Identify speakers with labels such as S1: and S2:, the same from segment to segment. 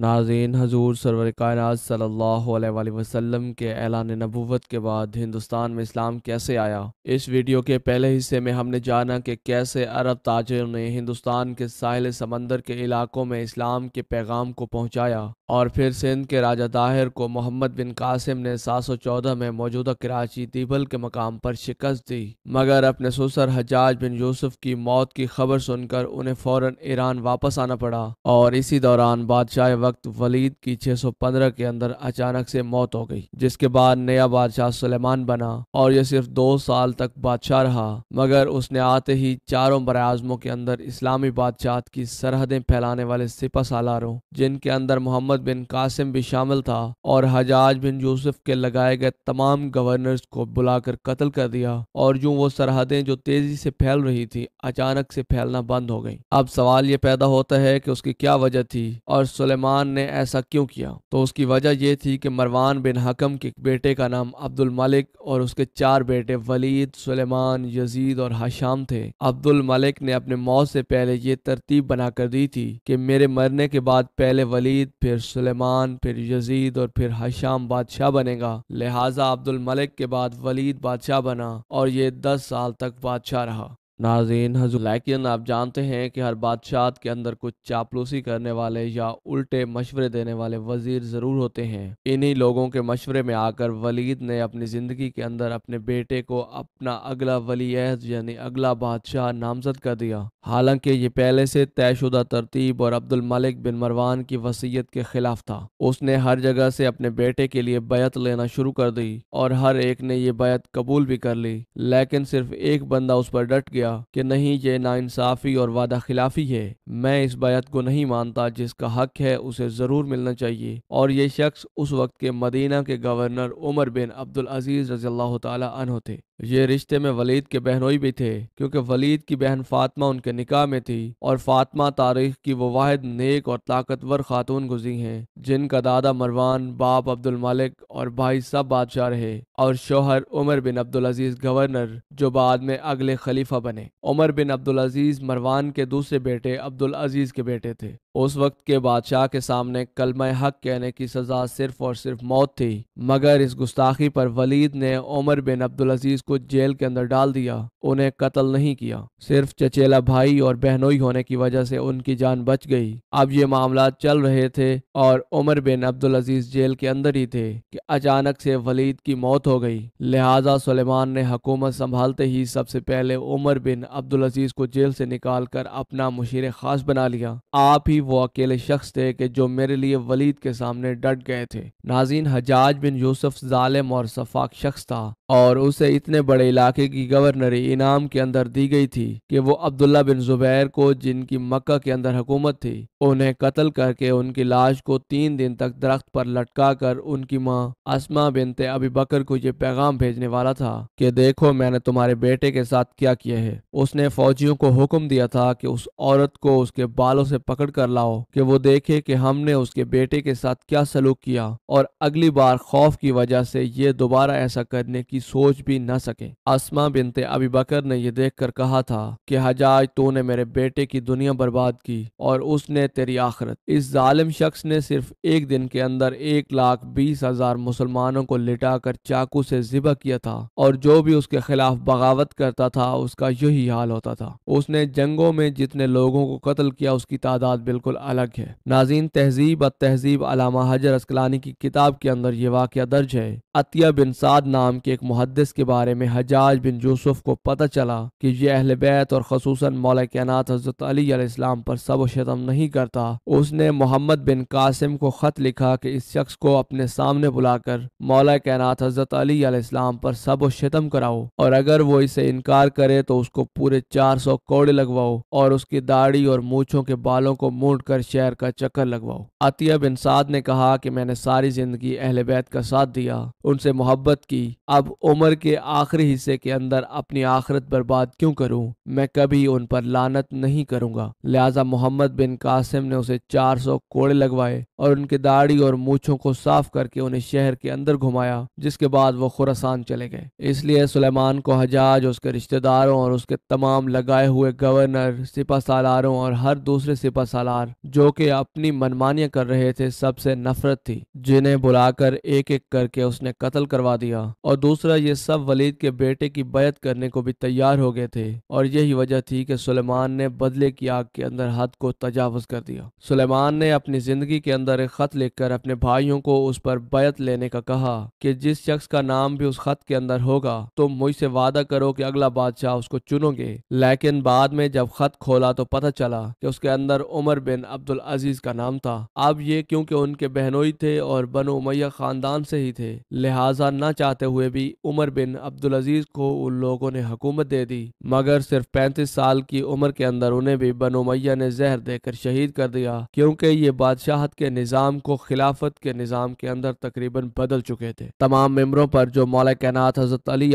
S1: नाजीन हजूर server कायनात सल्लल्लाहु अलैहि वसल्लम के ऐलान नबूवत के बाद हिंदुस्तान में इस्लाम कैसे आया? इस वीडियो के पहले हिस्से में हमने जाना कि कैसे अरब ताजरों ने हिंदुस्तान के साहिल समंदर के इलाकों में इस्लाम के पैगाम को पहुँचाया और फिर सिंध के राजा दाहिर को मोहम्मद बिन कासिम ने 714 में मौजूदा कराची दीबल के मकाम पर शिकस्त दी। मगर अपने ससुर हजाज बिन यूसुफ की मौत की खबर सुनकर उन्हें फ़ौरन ईरान वापस आना पड़ा और इसी दौरान बादशाह वक्त वलीद की 615 के अंदर अचानक से मौत हो गई, जिसके बाद नया बादशाह सुलेमान बना और यह सिर्फ़ दो साल तक बादशाह रहा। मगर उसने आते ही चारों बर आजमों के अंदर इस्लामी बादशाह की सरहदें फैलाने वाले सिपा सालारों, जिनके अंदर मोहम्मद बिन कासिम भी शामिल था और हजाज बिन यूसुफ के लगाए गए तमाम गवर्नर्स को बुलाकर कत्ल कर दिया और यूँ वो सरहदें जो तेज़ी से फैल रही थी, अचानक से फैलना बंद हो गई। अब सवाल ये पैदा होता है कि उसकी क्या वजह थी और सुलेमान ने ऐसा क्यों किया? तो उसकी वजह यह थी कि मरवान बिन हकम के बेटे का नाम अब्दुल मलिक और उसके चार बेटे वलीद, सुलेमान, यजीद और हशाम थे। अब्दुल मलिक ने अपने मौत से पहले ये तरतीब बनाकर दी थी कि मेरे मरने के बाद पहले वलीद, फिर सुलेमान, फिर यजीद और फिर हशाम बादशाह बनेगा। लिहाजा अब्दुल मलिक के बाद वलीद बादशाह बना और ये दस साल तक बादशाह रहा। नाजीन हजू लेकिन आप जानते हैं कि हर बादशाह के अंदर कुछ चापलूसी करने वाले या उल्टे मशवरे देने वाले वज़ीर ज़रूर होते हैं। इन्हीं लोगों के मशवरे में आकर वलीद ने अपनी ज़िंदगी के अंदर अपने बेटे को अपना अगला वली यानी अगला बादशाह नामजद कर दिया। हालाँकि ये पहले से तयशुदा तरतीब और अब्दुल मलिक बिन मरवान की वसीयत के खिलाफ था। उसने हर जगह से अपने बेटे के लिए बैत लेना शुरू कर दी और हर एक ने ये बैत कबूल भी कर ली, लेकिन सिर्फ़ एक बंदा उस पर डट गया। गया कि नहीं, ये नाइंसाफ़ी और वादा खिलाफी है। मैं इस बैत को नहीं मानता जिसका हक है उसे ज़रूर मिलना चाहिए। और ये शख्स उस वक्त के मदीना के governor Umar bin Abdul Aziz रजील्ला तन थे। ये रिश्ते में वलीद के बहनोई भी थे, क्योंकि वलीद की बहन फातिमा उनके निकाह में थी, और फातिमा तारीख की वो वाहिद, नेक और ताकतवर खातून गुजरी हैं, जिनका दादा मरवान, बाप अब्दुल मलिक और भाई सब बादशाह रहे, और शोहर Umar bin Abdul Aziz governor, जो बाद में अगले खलीफा बने। उमर बिन अब्दुल अज़ीज़ मरवान के दूसरे बेटे अब्दुल अज़ीज़ के बेटे थे। उस वक्त के बादशाह के सामने कलम हक कहने की सजा सिर्फ़ और सिर्फ़ मौत थी, मगर इस गुस्ताखी पर वलीद ने उमर बिन अब्दुल अज़ीज़ को जेल के अंदर डाल दिया, उन्हें कत्ल नहीं किया। सिर्फ़ चचेला भाई और बहनोई होने की वजह से उनकी जान बच गई। अब ये मामला चल रहे थे और Umar bin Abdul Aziz jail के अंदर ही थे कि अचानक से वलीद की मौत हो गई। लिहाजा सुलेमान ने हुकूमत संभालते ही सबसे पहले उमर बिन अब्दुल अज़ीज़ को जेल से निकाल कर अपना मुशीर खास बना लिया। आप ही वो अकेले शख्स थे कि जो मेरे लिए वलीद के सामने डट गए थे। नाजीन हजाज बिन यूसुफ जालिम और सफाक शख्स था और उसे इतने बड़े इलाके की गवर्नरी इनाम के अंदर दी गई थी कि वो अब्दुल्ला बिन जुबैर को, जिनकी मक्का के अंदर हुकूमत थी, उन्हें कत्ल करके उनकी लाश को तीन दिन तक दरख्त पर लटका कर उनकी माँ असमा बिनते अभी बकर को ये पैगाम भेजने वाला था कि देखो मैंने तुम्हारे बेटे के साथ क्या किया है। उसने फौजियों को हुक्म दिया था कि उस औरत को उसके बालों से पकड़ कर लाओ कि वो देखे कि हमने उसके बेटे के साथ क्या सलूक किया और अगली बार खौफ की वजह से ये दोबारा ऐसा करने की सोच भी न सके। असमा बिनते अभी बकर ने यह देख कर कहा था कि हजाज, तूने मेरे बेटे की दुनिया बर्बाद की और उसने तेरी आखरत। इस जालिम शख्स ने सिर्फ़ एक दिन के अंदर एक लाख बीस हज़ार मुसलमानों को लिटा कर चाकू से जिबा किया था और जो भी उसके खिलाफ बगावत करता था, उसका यही हाल होता था। उसने जंगों में जितने लोगों को कत्ल किया, उसकी तादाद बिल्कुल अलग है। नाजीन तहजीब और तहजीब अलामा हजर असकलानी की किताब के अंदर ये वाक़ दर्ज है। अतिया बिन साद नाम के एक मुहदस के बारे में हजाज बिन यूसुफ को पता चला कि ये अहल बैत और खसूस मौला कैनात हज़रत अली इस्लाम पर सब शतम नहीं करता। उसने मोहम्मद बिन कासिम को ख़त लिखा कि इस शख्स को अपने सामने बुलाकर मौला कैनात हज़रत अली इस्लाम पर सब शतम कराओ और अगर वो इसे इनकार करे तो उसको पूरे चार सौ कोड़े लगवाओ और उसकी दाढ़ी और मूछों के बालों को मूड कर शहर का चक्कर लगवाओ। अतिया बिन साद ने कहा कि मैंने सारी ज़िंदगी अहल बैत का साथ दिया, उनसे मोहब्बत की। अब उम्र के आखिरी हिस्से के अंदर अपनी आखिरत बर्बाद क्यों करूँ? मैं कभी उन पर लानत नहीं करूँगा। लिहाजा मोहम्मद बिन कासिम ने उसे 400 कोड़े लगवाए और उनकी दाढ़ी और मूछों को साफ़ करके उन्हें शहर के अंदर घुमाया, जिसके बाद वो खुरासान चले गए। इसलिए सुलेमान को हजाज, उसके रिश्तेदारों और उसके तमाम लगाए हुए गवर्नर सिपा सालारों और हर दूसरे सिपा सरदार जो कि अपनी मनमानियाँ कर रहे थे, सबसे नफरत थी, जिन्हें बुलाकर एक एक करके उसने कत्ल करवा दिया। और दूसरा, ये सब वलीद के बेटे की बैत करने को भी तैयार हो गए थे, और यही वजह थी कि सुलेमान ने बदले की आग के अंदर हद को तजावज कर दिया। सुलेमान ने अपनी ज़िंदगी के अंदर एक खत लिखकर अपने भाइयों को उस पर बैत लेने का कहा कि जिस शख्स का नाम भी उस खत के अंदर होगा, तुम मुझसे वादा करो कि अगला बादशाह उसको चुनोगे। लेकिन बाद में जब खत खोला तो पता चला कि उसके अंदर उमर बिन अब्दुल अज़ीज़ का नाम था। अब ये क्योंकि उनके बहनोई थे और बनो उमैया खानदान से ही थे, लिहाजा न चाहते हुए भी उमर बिन अब्दुल अज़ीज़ को उन लोगों ने हुकूमत दे दी। मगर सिर्फ़ पैंतीस साल की उम्र के अंदर उन्हें भी बनो मैया ने जहर देकर शहीद कर दिया, क्योंकि ये बादशाहत के निज़ाम को खिलाफत के निज़ाम के अंदर तकरीबन बदल चुके थे। तमाम मेम्बरों पर जो मौला कैनात हज़रत अली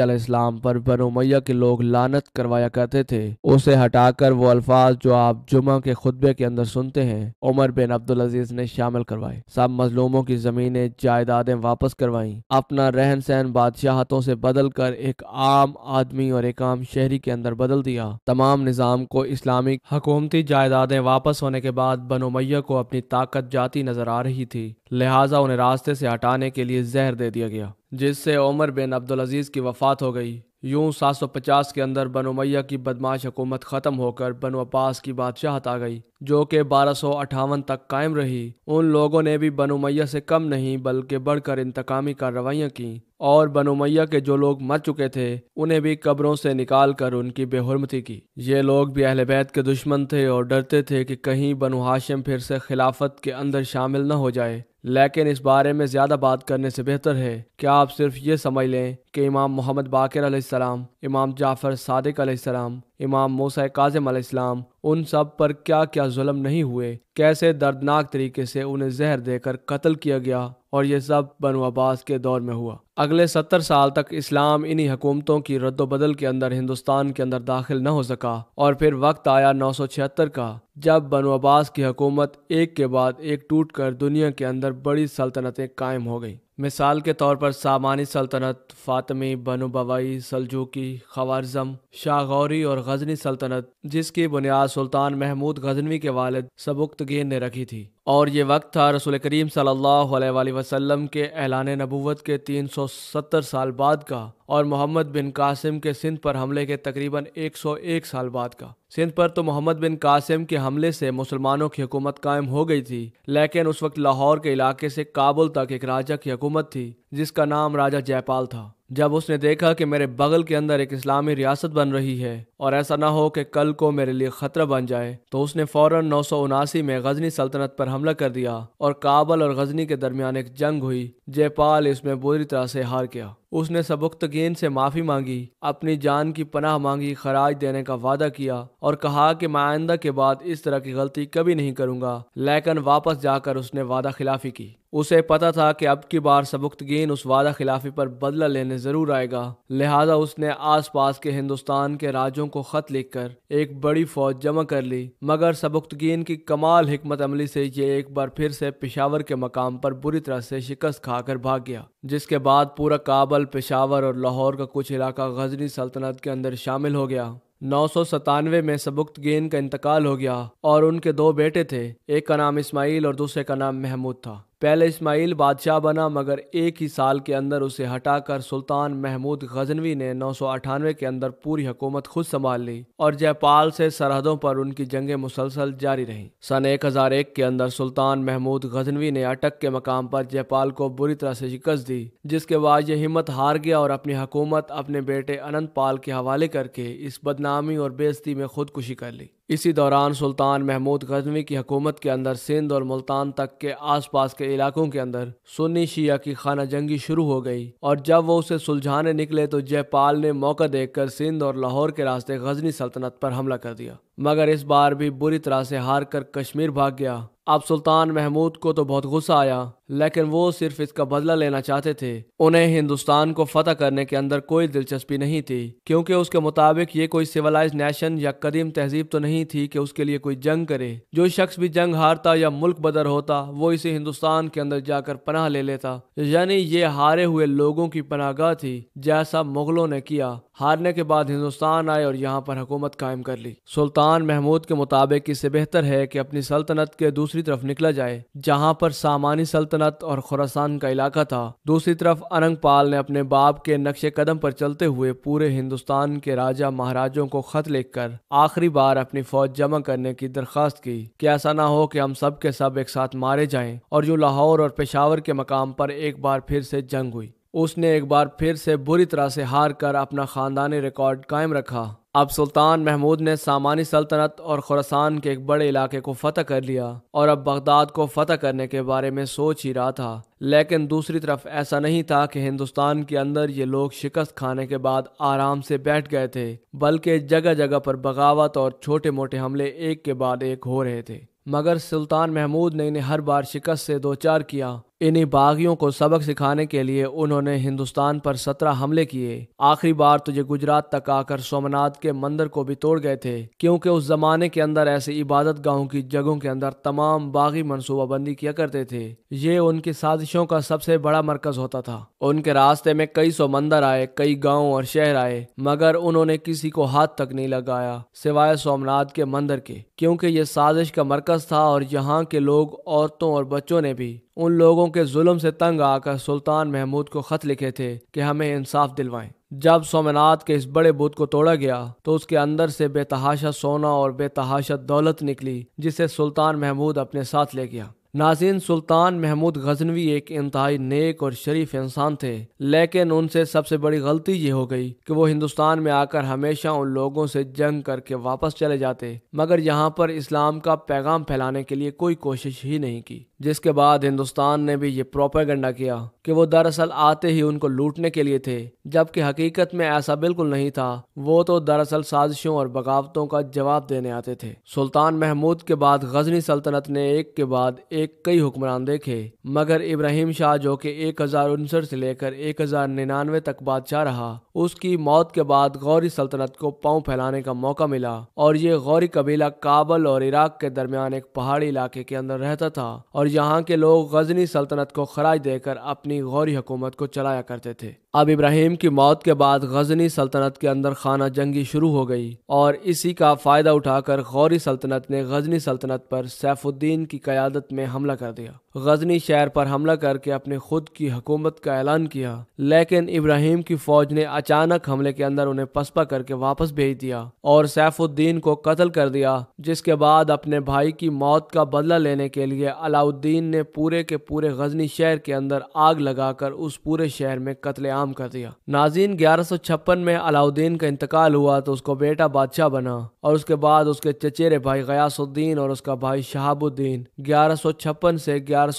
S1: पर बनो मैया के लोग लानत करवाया करते थे, उसे हटाकर वो अल्फाज जो आप जुमा के खुतबे के अंदर सुनते हैं। उमर बिन अब्दुल अज़ीज़ ने शामिल करवाए सब मजलूमों की जमीनें, जायदादें वापस करवाई। अपना रहन सहन बादशाहतों से बदल कर एक आम आदमी और एक आम शहरी के अंदर बदल दिया। तमाम निज़ाम को इस्लामिक हकूमती जायदादें वापस होने के बाद बनो मैया को अपनी ताकत जाती नज़र आ रही थी। लिहाजा उन्हें रास्ते से हटाने के लिए जहर दे दिया गया, जिससे उमर बिन अब्दुल अज़ीज़ की वफात हो गई। यूँ 750 के अंदर बनो मैया की बदमाश हुकूमत ख़त्म होकर बनो अब्बास की बादशाहत आ गई, जो कि बारह सौ अठावन तक कायम रही। उन लोगों ने भी बनो मैया से कम नहीं, बल्कि बढ़कर इंतकामी कार्रवाइयाँ की। और बनोमैया के जो लोग मर चुके थे, उन्हें भी कब्रों से निकाल कर उनकी बेहरमती की। ये लोग भी अहल बैत के दुश्मन थे और डरते थे कि कहीं बनो हाशिम फिर से खिलाफत के अंदर शामिल न हो जाए। लेकिन इस बारे में ज़्यादा बात करने से बेहतर है कि आप सिर्फ़ ये समझ लें कि इमाम मोहम्मद बाकर इमाम जाफ़र सादिक इमाम मूसा काजम अलैहिस्सलाम उन सब पर क्या क्या जुल्म नहीं हुए? कैसे दर्दनाक तरीके से उन्हें जहर देकर कत्ल किया गया और ये सब बनु अब्बास के दौर में हुआ? अगले सत्तर साल तक इस्लाम इन्हीं हुकूमतों की रद्दबदल के अंदर हिंदुस्तान के अंदर दाखिल न हो सका और फिर वक्त आया नौ सौ छिहत्तर का। जब बनो अब्बास की हुकूमत एक के बाद एक टूट कर दुनिया के अंदर बड़ी सल्तनतें कायम हो गई। मिसाल के तौर पर सामानी सल्तनत, फ़ातमी, बनो बवाई, सलजूकी, खवारजम शाहौरी और गजनी सल्तनत, जिसकी बुनियाद सुल्तान महमूद गजनवी के वालिद सबुक्तगीन ने रखी थी। और ये वक्त था रसूल करीम सल्लल्लाहु अलैहि वसल्लम के ऐलान नबूवत के 370 साल बाद का और मोहम्मद बिन कासिम के सिंध पर हमले के तकरीबन 101 साल बाद का। सिंध पर तो मोहम्मद बिन कासिम के हमले से मुसलमानों की हुकूमत कायम हो गई थी, लेकिन उस वक्त लाहौर के इलाके से काबुल तक एक राजा की हुकूमत थी। जिसका नाम राजा जयपाल था। जब उसने देखा कि मेरे बगल के अंदर एक इस्लामी रियासत बन रही है और ऐसा ना हो कि कल को मेरे लिए खतरा बन जाए तो उसने फ़ौरन नौ सौ उनासी में गजनी सल्तनत पर हमला कर दिया और काबल और गजनी के दरमियान एक जंग हुई, जयपाल इसमें बुरी तरह से हार गया। उसने सबुख्तगीन से माफ़ी मांगी, अपनी जान की पनाह मांगी, खराज देने का वादा किया और कहा कि मैं आइंदा के बाद इस तरह की गलती कभी नहीं करूँगा। लेकिन वापस जाकर उसने वादा खिलाफी की। उसे पता था कि अब की बार सबुख्तगीन उस वादा खिलाफी पर बदला लेने ज़रूर आएगा। लिहाजा उसने आसपास के हिंदुस्तान के राज्यों को खत लिखकर एक बड़ी फौज जमा कर ली। मगर सबुख्तगीन की कमाल हिकमत अमली से ये एक बार फिर से पिशावर के मकाम पर बुरी तरह से शिकस्त खाकर भाग गया, जिसके बाद पूरा काबल पेशावर और लाहौर का कुछ इलाका गजनी सल्तनत के अंदर शामिल हो गया। नौ सौ सतानवे में सबुक्त गेंद का इंतकाल हो गया और उनके दो बेटे थे, एक का नाम इस्माइल और दूसरे का नाम महमूद था। पहले इस्माइल बादशाह बना, मगर एक ही साल के अंदर उसे हटाकर सुल्तान महमूद गजनवी ने नौ सौ अठानवे के अंदर पूरी हुकूमत खुद संभाल ली और जयपाल से सरहदों पर उनकी जंगें मुसलसल जारी रहीं। सन एक हज़ार एक के अंदर सुल्तान महमूद गजनवी ने अटक के मकाम पर जयपाल को बुरी तरह से शिकस्त दी, जिसके बाद यह हिम्मत हार गया और अपनी हुकूमत अपने बेटे अनंत पाल के हवाले करके इस बदनामी और बेजती में खुदकुशी कर ली। इसी दौरान सुल्तान महमूद गजनवी की हुकूमत के अंदर सिंध और मुल्तान तक के आसपास के इलाकों के अंदर सुन्नी शिया की खाना जंगी शुरू हो गई और जब वो उसे सुलझाने निकले तो जयपाल ने मौका देखकर सिंध और लाहौर के रास्ते गजनी सल्तनत पर हमला कर दिया। मगर इस बार भी बुरी तरह से हार कर कश्मीर भाग गया। अब सुल्तान महमूद को तो बहुत गुस्सा आया, लेकिन वो सिर्फ़ इसका बदला लेना चाहते थे। उन्हें हिंदुस्तान को फतह करने के अंदर कोई दिलचस्पी नहीं थी, क्योंकि उसके मुताबिक ये कोई सिविलाइज नेशन या कदीम तहजीब तो नहीं थी कि उसके लिए कोई जंग करे। जो शख्स भी जंग हारता या मुल्क बदर होता, वो इसे हिंदुस्तान के अंदर जाकर पनाह ले लेता। यानी ये हारे हुए लोगों की पनागाह थी, जैसा मुगलों ने किया। हारने के बाद हिंदुस्तान आए और यहाँ पर हुकूमत कायम कर ली। सुल्तान महमूद के मुताबिक इससे बेहतर है कि अपनी सल्तनत के दूसरी तरफ़ निकला जाए, जहाँ पर सामानी सल्तनत और खुरासान का इलाका था। दूसरी तरफ़ अनंगपाल ने अपने बाप के नक्शे कदम पर चलते हुए पूरे हिंदुस्तान के राजा महाराजों को खत लिखकर आखिरी बार अपनी फौज जमा करने की दरखास्त की। कि ऐसा ना हो कि हम सब के सब एक साथ मारे जाएँ और जो लाहौर और पेशावर के मकाम पर एक बार फिर से जंग हुई। उसने एक बार फिर से बुरी तरह से हार कर अपना खानदानी रिकॉर्ड कायम रखा। अब सुल्तान महमूद ने सामानी सल्तनत और खुरासान के एक बड़े इलाके को फतह कर लिया और अब बगदाद को फतह करने के बारे में सोच ही रहा था। लेकिन दूसरी तरफ़ ऐसा नहीं था कि हिंदुस्तान के अंदर ये लोग शिकस्त खाने के बाद आराम से बैठ गए थे, बल्कि जगह जगह पर बगावत और छोटे मोटे हमले एक के बाद एक हो रहे थे। मगर सुल्तान महमूद ने इन्हें हर बार शिकस्त से दो चार किया इन्हीं बागियों को सबक सिखाने के लिए उन्होंने हिंदुस्तान पर सत्रह हमले किए। आखिरी बार तुझे गुजरात तक आकर सोमनाथ के मंदिर को भी तोड़ गए थे, क्योंकि उस जमाने के अंदर ऐसे इबादत गाहों की जगहों के अंदर तमाम बागी मनसूबाबंदी किया करते थे। ये उनकी साजिशों का सबसे बड़ा मरकज होता था। उनके रास्ते में कई सौ मंदिर आए, कई गाँव और शहर आए, मगर उन्होंने किसी को हाथ तक नहीं लगाया, सिवाय सोमनाथ के मंदिर के, क्योंकि ये साजिश का मरकज था और यहाँ के लोग औरतों और बच्चों ने भी उन लोगों के जुल्म से तंग आकर सुल्तान महमूद को खत लिखे थे कि हमें इंसाफ दिलवाएँ। जब सोमनाथ के इस बड़े बुत को तोड़ा गया तो उसके अंदर से बेतहाशा सोना और बेतहाशा दौलत निकली, जिसे सुल्तान महमूद अपने साथ ले गया। नाजीन सुल्तान महमूद गजनवी एक इंतहाई नेक और शरीफ इंसान थे, लेकिन उनसे सबसे बड़ी गलती ये हो गई कि वो हिंदुस्तान में आकर हमेशा उन लोगों से जंग करके वापस चले जाते, मगर यहाँ पर इस्लाम का पैगाम फैलाने के लिए कोई कोशिश ही नहीं की, जिसके बाद हिंदुस्तान ने भी ये प्रोपेगंडा किया कि वो दरअसल आते ही उनको लूटने के लिए थे, जबकि हकीकत में ऐसा बिल्कुल नहीं था, वो तो दरअसल साजिशों और बगावतों का जवाब देने आते थे। सुल्तान महमूद के बाद गजनी सल्तनत ने एक के बाद एक कई हुक्मरान देखे। मगर इब्राहिम शाह जो कि एक हज़ार उनसठ से लेकर एक हज़ार निन्यानवे तक बादशाह रहा, उसकी मौत के बाद गौरी सल्तनत को पाँव फैलाने का मौका मिला और ये गौरी कबीला काबल और इराक के दरमियान एक पहाड़ी इलाके के अंदर रहता था और यहाँ के लोग गजनी सल्तनत को खराज देकर अपनी गौरी हुकूमत को चलाया करते थे। अब इब्राहिम की मौत के बाद गजनी सल्तनत के अंदर खाना जंगी शुरू हो गई और इसी का फ़ायदा उठाकर गौरी सल्तनत ने गजनी सल्तनत पर सैफुद्दीन की क्यादत में हमला कर दिया। गजनी शहर पर हमला करके अपने खुद की हुकूमत का ऐलान किया, लेकिन इब्राहिम की फौज ने अचानक हमले के अंदर उन्हें पसपा करके वापस भेज दिया और सैफुद्दीन को कत्ल कर दिया, जिसके बाद अपने भाई की मौत का बदला लेने के लिए अलाउद्दीन ने पूरे के पूरे गजनी शहर के अंदर आग लगाकर उस पूरे शहर में कत्लेआम कर दिया। नाजीन ग्यारह में अलाउद्दीन का इंतकाल हुआ तो उसको बेटा बादशाह बना और उसके बाद उसके चचेरे भाई गयासुद्दीन और उसका भाई शहाबुद्दीन। ग्यारह से ग्यारह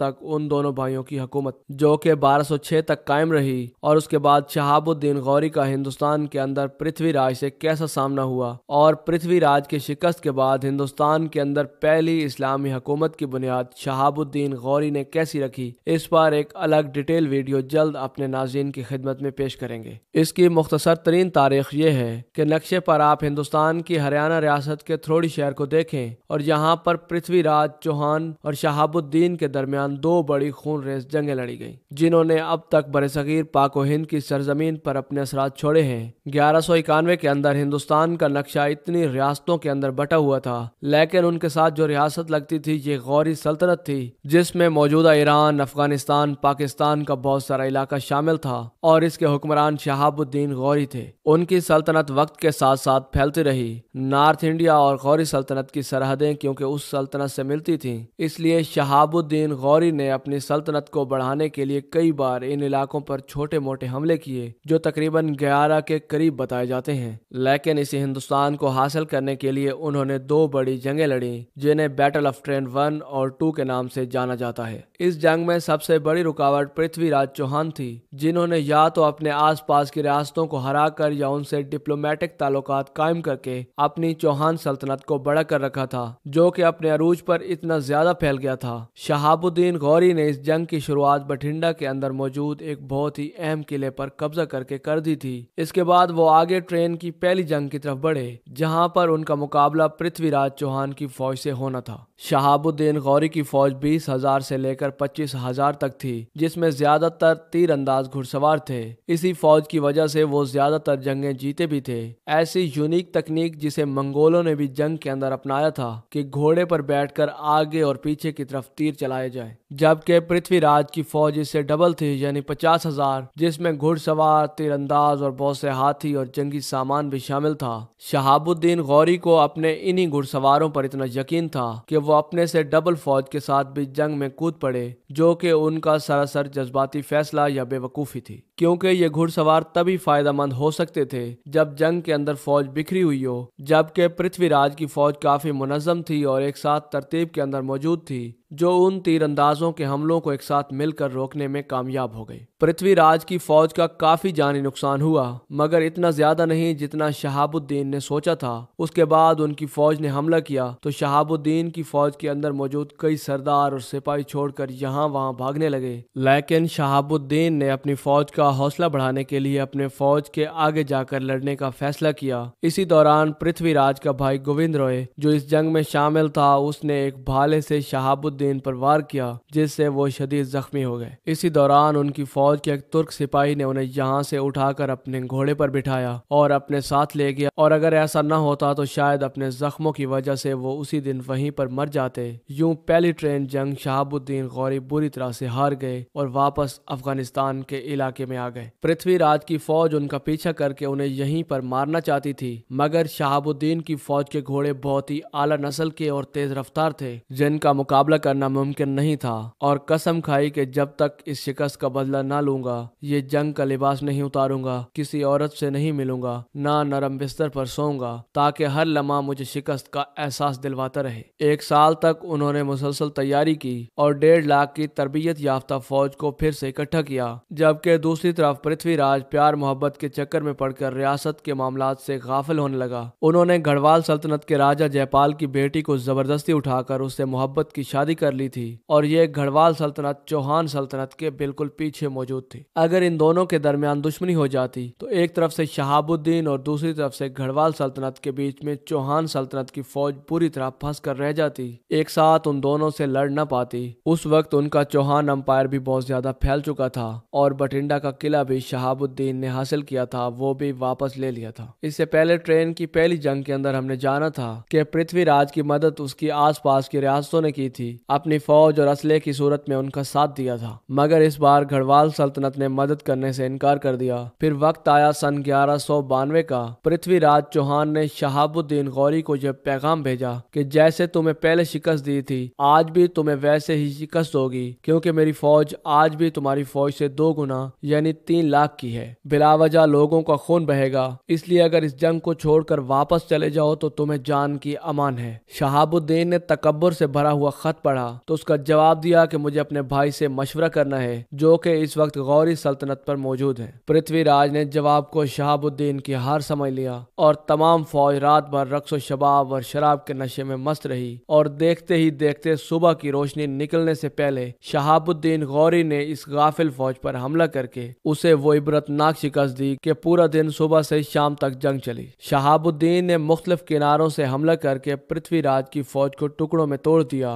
S1: तक उन दोनों भाइयों की हुकूमत, जो कि 1206 तक कायम रही और उसके बाद शहाबुद्दीन गौरी का हिंदुस्तान के अंदर पृथ्वीराज से कैसा सामना हुआ और पृथ्वीराज के शिकस्त के बाद हिंदुस्तान के अंदर पहली इस्लामी हुकूमत की बुनियाद शहाबुद्दीन गौरी ने कैसी रखी, इस पर एक अलग डिटेल वीडियो जल्द अपने नाजीन की खिदमत में पेश करेंगे। इसकी मुख्तसर तरीन तारीख ये है कि नक्शे पर आप हिंदुस्तान की हरियाणा रियासत के थ्रोड़ी शहर को देखें और यहाँ पर पृथ्वीराज चौहान और शहाबुद्दीन के दरमियान दो बड़ी खून रेस जंगें लड़ी गई, जिन्होंने अब तक बरसगीर पाको हिंद की सरजमीन पर अपने असरात छोड़े हैं। ग्यारह सौ इक्यानवे के अंदर हिंदुस्तान का नक्शा इतनी रियासतों के अंदर बटा हुआ था, लेकिन उनके साथ जो रियासत लगती थी, ये गौरी सल्तनत थी, जिसमें मौजूदा ईरान, अफ़गानिस्तान, पाकिस्तान का बहुत सारा इलाका शामिल था और इसके हुक्मरान शहाबुद्दीन गौरी थे। उनकी सल्तनत वक्त के साथ साथ फैलती रही। नॉर्थ इंडिया और गौरी सल्तनत की सरहदें क्योंकि उस सल्तनत से मिलती थी, इसलिए शहाबुद्दीन गौरी ने अपनी सल्तनत को बढ़ाने के लिए कई बार इन इलाकों पर छोटे मोटे हमले किए, जो तकरीबन ग्यारह के करीब बताए जाते हैं। लेकिन इसे हिंदुस्तान को हासिल करने के लिए उन्होंने दो बड़ी जंगें लड़ी, जिन्हें बैटल ऑफ़ ट्रेन वन और टू के नाम से जाना जाता है। इस जंग में सबसे बड़ी रुकावट पृथ्वीराज चौहान थी जिन्होंने या तो अपने आसपास की रियासतों को हराकर या उनसे डिप्लोमेटिक ताल्लुकात कायम करके अपनी चौहान सल्तनत को बड़ा कर रखा था, जो कि अपने अरूज पर इतना ज़्यादा फैल गया था। शहाबुद्दीन गौरी ने इस जंग की शुरुआत बठिंडा के अंदर मौजूद एक बहुत ही अहम किले पर कब्जा करके कर दी थी। इसके बाद वो आगे ट्रेन की पहली जंग की तरफ़ बढ़े, जहाँ पर उनका मुकाबला पृथ्वीराज चौहान की फौज से होना था। शहाबुद्दीन गौरी की फौज बीस हज़ार से लेकर पच्चीस हज़ार तक थी, जिसमें ज़्यादातर तीर अंदाज घुड़सवार थे। इसी फौज की वजह से वो ज़्यादातर जंगें जीते भी थे। ऐसी यूनिक तकनीक जिसे मंगोलों ने भी जंग के अंदर अपनाया था कि घोड़े पर बैठकर आगे और पीछे की तरफ़ तीर चलाए जाए, जबकि पृथ्वीराज की फौज इससे डबल थी, यानी पचास हज़ार, जिसमें घुड़सवार, तीरंदाज और बहुत से हाथी और जंगी सामान भी शामिल था। शहाबुद्दीन गौरी को अपने इन्हीं घुड़सवारों पर इतना यकीन था कि वो अपने से डबल फौज के साथ भी जंग में कूद पड़े, जो कि उनका सरासर जज्बाती फैसला या बेवकूफ़ी थी। क्योंकि ये घुड़सवार तभी फ़ायदेमंद हो सकते थे, जब जंग के अंदर फौज बिखरी हुई हो, जबकि पृथ्वीराज की फौज काफ़ी मुनजम थी और एक साथ तरतीब के अंदर मौजूद थी। जो उन तीरंदाजों के हमलों को एक साथ मिलकर रोकने में कामयाब हो गई। पृथ्वीराज की फौज का काफ़ी जानी नुकसान हुआ, मगर इतना ज़्यादा नहीं जितना शहाबुद्दीन ने सोचा था। उसके बाद उनकी फौज ने हमला किया तो शहाबुद्दीन की फौज के अंदर मौजूद कई सरदार और सिपाही छोड़कर यहाँ वहाँ भागने लगे। लेकिन शहाबुद्दीन ने अपनी फौज का हौसला बढ़ाने के लिए अपने फौज के आगे जाकर लड़ने का फैसला किया। इसी दौरान पृथ्वीराज का भाई गोविंद रॉय, जो इस जंग में शामिल था, उसने एक भाले से शहाबुद्दीन पर वार किया, जिससे वो शदीद जख्मी हो गए। इसी दौरान उनकी फौज के एक तुर्क सिपाही ने उन्हें यहाँ से उठाकर अपने घोड़े पर बिठाया और अपने साथ ले गया। और अगर ऐसा न होता तो शायद अपने जख्मों की वजह से वो उसी दिन वहीं पर मर जाते। यूँ पहली ट्रेन जंग शहाबुद्दीन गौरी बुरी तरह से हार गए और वापस अफ़गानिस्तान के इलाके में आ गए। पृथ्वीराज की फौज उनका पीछा करके उन्हें यहीं पर मारना चाहती थी, मगर शहाबुद्दीन की फौज के घोड़े बहुत ही आला नस्ल के और तेज रफ्तार थे, जिनका मुकाबला करना मुमकिन नहीं था और कसम खाई कि जब तक इस शिकस्त का बदला न लूँगा, ये जंग का लिबास नहीं उतारूँगा, किसी औरत से नहीं मिलूँगा, ना नरम बिस्तर पर सोऊँगा, ताकि हर लम्हा मुझे शिकस्त का एहसास दिलवाता रहे। एक साल तक उन्होंने मुसलसल तैयारी की और डेढ़ लाख की तरबियत याफ्ता फौज को फिर से इकट्ठा किया, जबकि दूसरी तरफ़ पृथ्वीराज प्यार मोहब्बत के चक्कर में पड़कर रियासत के मामला से गाफिल होने लगा। उन्होंने गढ़वाल सल्तनत के राजा जयपाल की बेटी को ज़बरदस्ती उठाकर उससे मोहब्बत की शादी कर ली थी और ये गढ़वाल सल्तनत, चौहान सल्तनत के बिल्कुल पीछे मौजूद थी। अगर इन दोनों के दरमियान दुश्मनी हो जाती तो एक तरफ़ से शहाबुद्दीन और दूसरी तरफ़ से गढ़वाल सल्तनत के बीच में चौहान सल्तनत की फौज पूरी तरह फंस कर रह जाती। एक साथ उन दोनों से लड़ न पाती। उस वक्त उनका चौहान अंपायर भी बहुत ज़्यादा फैल चुका था और बठिंडा का किला भी शहाबुद्दीन ने हासिल किया था, वो भी वापस ले लिया था। इससे पहले ट्रेन की पहली जंग के अंदर हमने जाना था कि पृथ्वीराज की मदद उसकी आसपास की रियासतों ने की थी अपनी फौज और असले की सूरत में उनका साथ दिया था। मगर इस बार गढ़वाल सल्तनत ने मदद करने से इनकार कर दिया। फिर वक्त आया सन ग्यारह सौ बानवे का। पृथ्वीराज चौहान ने शहाबुद्दीन गौरी को जब पैगाम भेजा कि जैसे तुम्हें पहले शिकस्त दी थी, आज भी तुम्हें वैसे ही शिकस्त होगी। क्योंकि मेरी फौज आज भी तुम्हारी फौज से दो गुना, यानी तीन लाख की है। बिलावजह लोगों का खून बहेगा। इसलिए अगर इस जंग को छोड़कर वापस चले जाओ तो तुम्हें जान की अमान है। शहाबुद्दीन ने तकबर से भरा हुआ खत पढ़ा। तो उसका जवाब दिया कि मुझे अपने भाई से मशवरा करना है, जो कि इस वक्त गौरी सल्तनत पर मौजूद है। पृथ्वीराज ने जवाब को शहाबुद्दीन की हार समझ लिया और तमाम फौज रात भर रक्स शबाब और शराब के नशे में मस्त रही और देखते ही देखते सुबह की रोशनी निकलने से पहले शहाबुद्दीन गौरी ने इस गाफिल फौज पर हमला करके उसे वो इबरतनाक शिकस्त दी कि पूरा दिन सुबह से शाम तक जंग चली। शहाबुद्दीन ने मुख्तलिफ़ किनारों से हमला करके पृथ्वीराज की फौज को टुकड़ों में तोड़ दिया।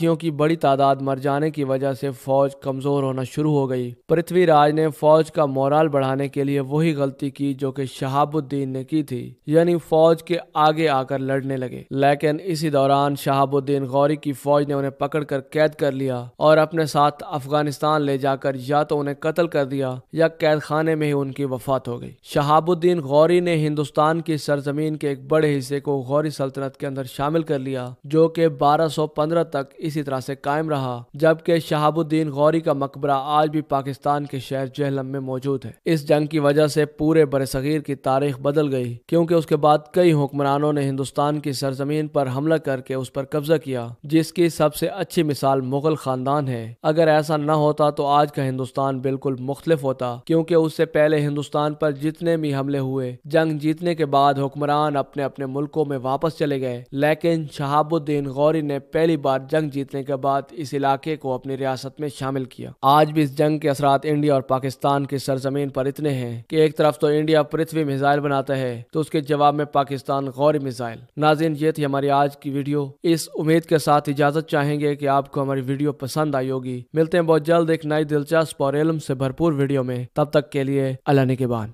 S1: हाथियों की बड़ी तादाद मर जाने की वजह से फौज कमज़ोर होना शुरू हो गई। पृथ्वीराज ने फौज का मोराल बढ़ाने के लिए वही गलती की जो कि शहाबुद्दीन ने की थी, यानी फौज के आगे आकर लड़ने लगे। लेकिन इसी दौरान शहाबुद्दीन गौरी की फौज ने उन्हें पकड़कर कैद कर लिया और अपने साथ अफ़गानिस्तान ले जाकर या तो उन्हें कत्ल कर दिया या कैद खाने में ही उनकी वफात हो गई। शहाबुद्दीन गौरी ने हिंदुस्तान की सरजमीन के एक बड़े हिस्से को गौरी सल्तनत के अंदर शामिल कर लिया, जो कि 1215 तक इसी तरह से कायम रहा, जबकि शहाबुद्दीन गौरी का मकबरा आज भी पाकिस्तान के शहर जहलम में मौजूद है। इस जंग की वजह से पूरे बर सगीर की तारीख बदल गई, क्योंकि उसके बाद कई हुक्मरानों ने हिंदुस्तान की सरजमीन पर हमला करके उस पर कब्जा किया, जिसकी सबसे अच्छी मिसाल मुगल खानदान है। अगर ऐसा न होता तो आज का हिंदुस्तान बिल्कुल मुख्तलिफ़ होता, क्योंकि उससे पहले हिंदुस्तान पर जितने भी हमले हुए, जंग जीतने के बाद हुक्मरान अपने अपने मुल्कों में वापस चले गए, लेकिन शहाबुद्दीन गौरी ने पहली बार जंग जीतने के बाद इस इलाके को अपनी रियासत में शामिल किया। आज भी इस जंग के असरात इंडिया और पाकिस्तान की सरजमीन पर इतने हैं कि एक तरफ़ तो इंडिया पृथ्वी मिसाइल बनाता है तो उसके जवाब में पाकिस्तान गौरी मिसाइल। नाजिन ये थी हमारी आज की वीडियो। इस उम्मीद के साथ इजाज़त चाहेंगे कि आपको हमारी वीडियो पसंद आई होगी। मिलते हैं बहुत जल्द एक नई दिलचस्प और इलम से भरपूर वीडियो में। तब तक के लिए अल्लाह के बाद